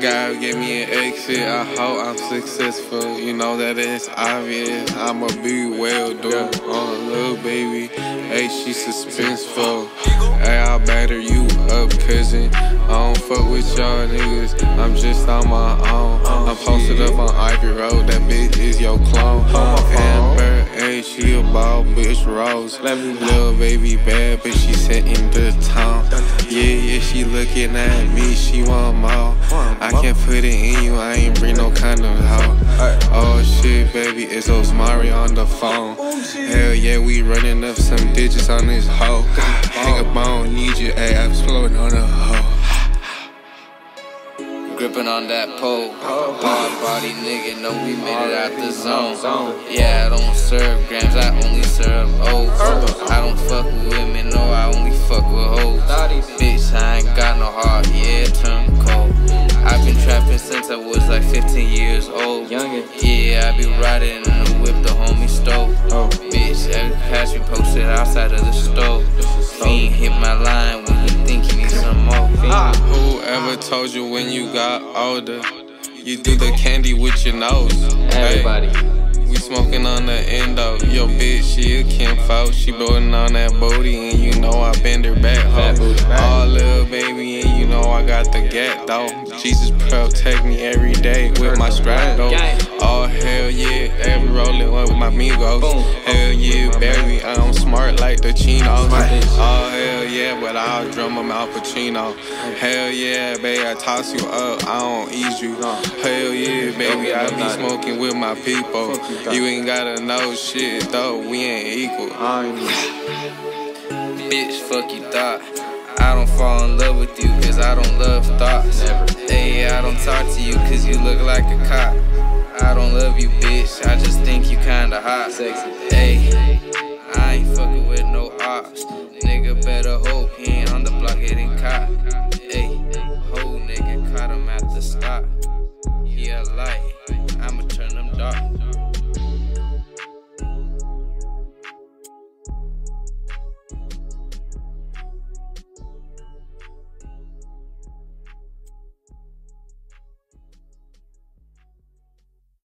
God gave me an exit. I hope I'm successful. You know that it's obvious. I'ma be well done on a little baby. Hey, she suspenseful. Hey, I batter you up, cousin. I don't fuck with y'all niggas. I'm just on my own. I'm posted up on Ivy Road. That bitch is your clone. Ball bitch rose. Little baby bad, but she setting the tone. Yeah, yeah, she looking at me. She want more. I can't put it in you. I ain't bring no kind of hoe. Oh shit, baby, it's Ozmarii on the phone. Hell yeah, we running up some digits on this hoe. Hang up, I don't need you. Hey, I'm floating on a hoe. Gripping on that pole. Hard body nigga, know we made it out the zone. Yeah, I don't serve grams, I only serve O's. I don't fuck with women, no, I only fuck with hoes. Bitch, I ain't got no heart, yeah, it turned cold. I've been trapping since I was like 15 years old. Yeah, I be riding in the whip the homie stole. Oh. Bitch, every patch we posted outside of the stove. Fiend hit my line when he think he needs some more. Ah. Whoever told you when you got older, you do the candy with your nose. Hey, Everybody. we smoking on the endo. Yo, bitch, she a Kim kinfolk. She blowing on that booty, and you know I bend her back, Fat booty ho. back. Oh, little baby, and you know I got the gat, though. Jesus protect me every day with my strap, though. Gang. Oh, my amigos. Boom. Hell yeah, baby, I'm smart like the chinos. Smart. Oh, hell yeah, but I'll drum them Al Pacino. Hell yeah, baby, I toss you up, I don't ease you. Hell yeah, baby, I be smoking with my people. You ain't gotta know shit, though, we ain't equal. Bitch, fuck you thought. I don't fall in love with you cause I don't love thoughts. Never. Hey, I don't talk to you cause you look like a cop. I don't love you, bitch. I just think you kinda hot. Sexy. Hey, I ain't fucking